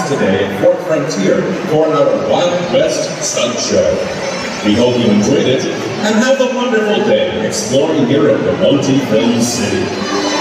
today at Fort Frontier for our Wild West Stunt Show. We hope you enjoyed it and have a wonderful day exploring Europe, the Multi Film City.